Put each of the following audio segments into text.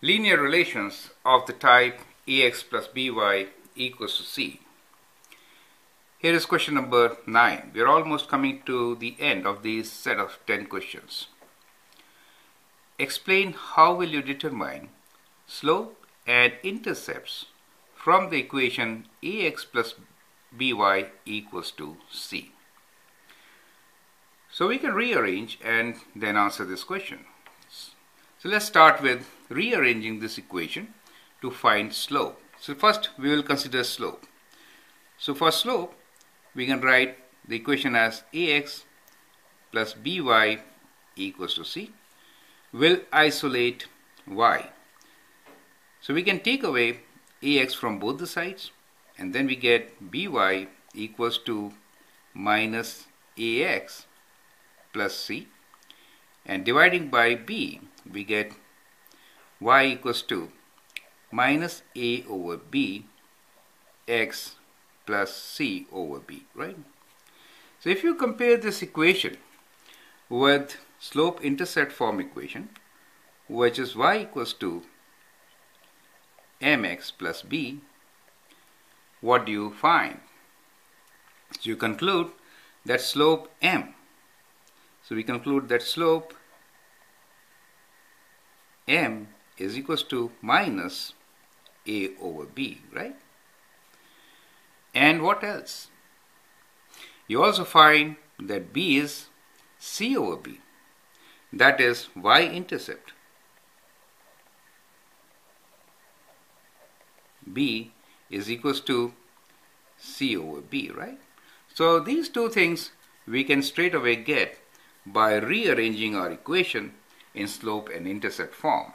linear relations of the type ax plus by equals to c. Here is question number 9. We are almost coming to the end of this set of 10 questions. Explain how will you determine slope and intercepts from the equation ax plus by equals to c. So we can rearrange and then answer this question. So let's start with rearranging this equation to find slope. So first we will consider slope. So for slope we can write the equation as ax plus by equals to c. We'll isolate y. So we can take away ax from both the sides and then we get by equals to minus ax plus c and dividing by b we get y equals to minus a over b x plus c over b, right? So if you compare this equation with slope-intercept form equation, which is y equals to mx plus b, what do you find? So you conclude that slope m. So we conclude that slope m is equals to minus a over b, right? And what else? You also find that b is c over b. That is y-intercept. b is equals to c over b, right? So these two things we can straight away get by rearranging our equation in slope and intercept form.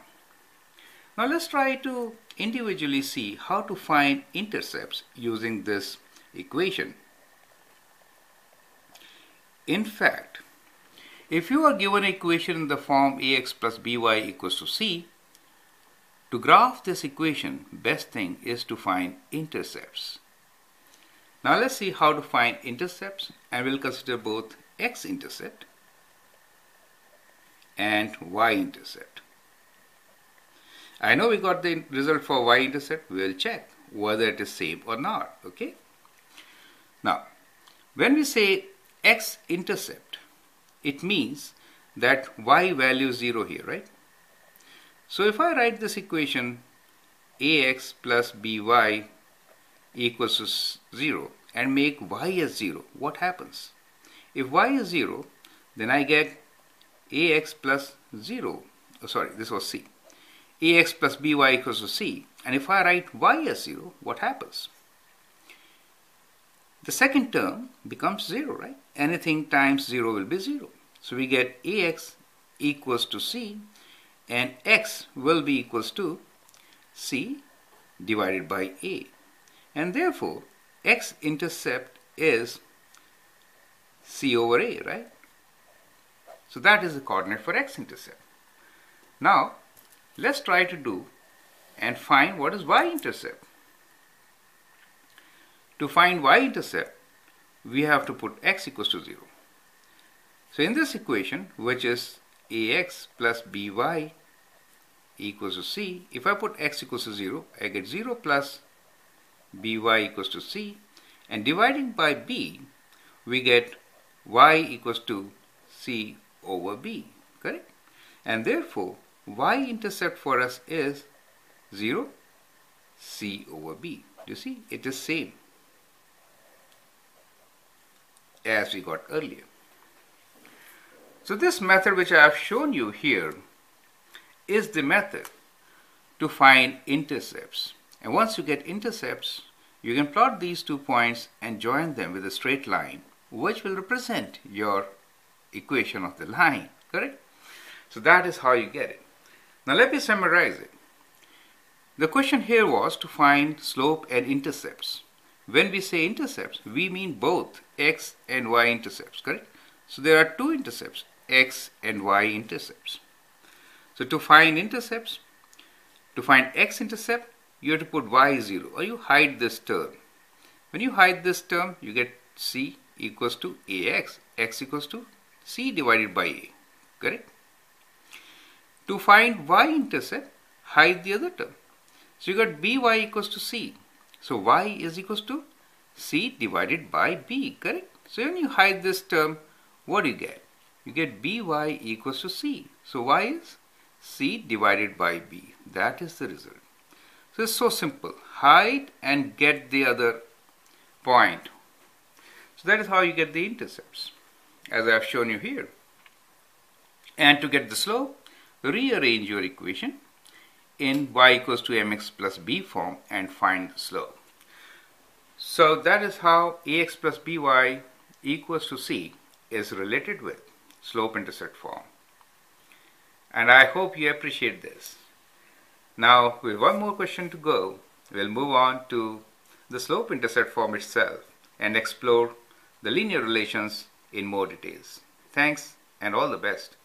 Now let's try to individually see how to find intercepts using this equation. In fact, if you are given an equation in the form ax plus by equals to c, to graph this equation, best thing is to find intercepts. Now let's see how to find intercepts and we'll consider both x-intercept and y-intercept. I know we got the result for y-intercept. We will check whether it is same or not. Okay. Now, when we say x-intercept, it means that y value is 0 here, right? So if I write this equation ax plus by equals to 0 and make y as 0, what happens? If y is 0, then I get ax plus 0. Oh, sorry, this was c. ax plus by equals to c. And if I write y as 0, what happens? The second term becomes 0, right? Anything times 0 will be 0. So we get ax equals to c and x will be equals to c divided by a. And therefore, x-intercept is c over a, right? So that is the coordinate for x-intercept. Now, let's try to do and find what is y-intercept. To find y-intercept, we have to put x equals to 0. So in this equation, which is ax plus by equals to c, if I put x equals to 0, I get 0 plus by equals to c, and dividing by b, we get y equals to c over b, correct? And therefore, y-intercept for us is 0, c over b. You see, it is same as we got earlier. So this method which I have shown you here is the method to find intercepts. And once you get intercepts, you can plot these two points and join them with a straight line, which will represent your equation of the line, correct? So that is how you get it. Now let me summarize it. The question here was to find slope and intercepts. When we say intercepts, we mean both x and y intercepts, correct? So there are two intercepts, x and y intercepts. So to find intercepts, to find x-intercept, you have to put y0 or you hide this term. When you hide this term, you get c equals to ax, x equals to c divided by a, correct? To find y-intercept, hide the other term. So you got by equals to c. So y is equals to c divided by b, correct? So when you hide this term, what do you get? You get by equals to c. So y is c divided by b. That is the result. So it's so simple. Hide and get the other point. So that is how you get the intercepts, as I have shown you here. And to get the slope, rearrange your equation in y equals to mx plus b form and find the slope. So that is how ax plus by equals to c is related with slope intercept form. And I hope you appreciate this. Now with one more question to go, we'll move on to the slope intercept form itself and explore the linear relations in more details. Thanks and all the best.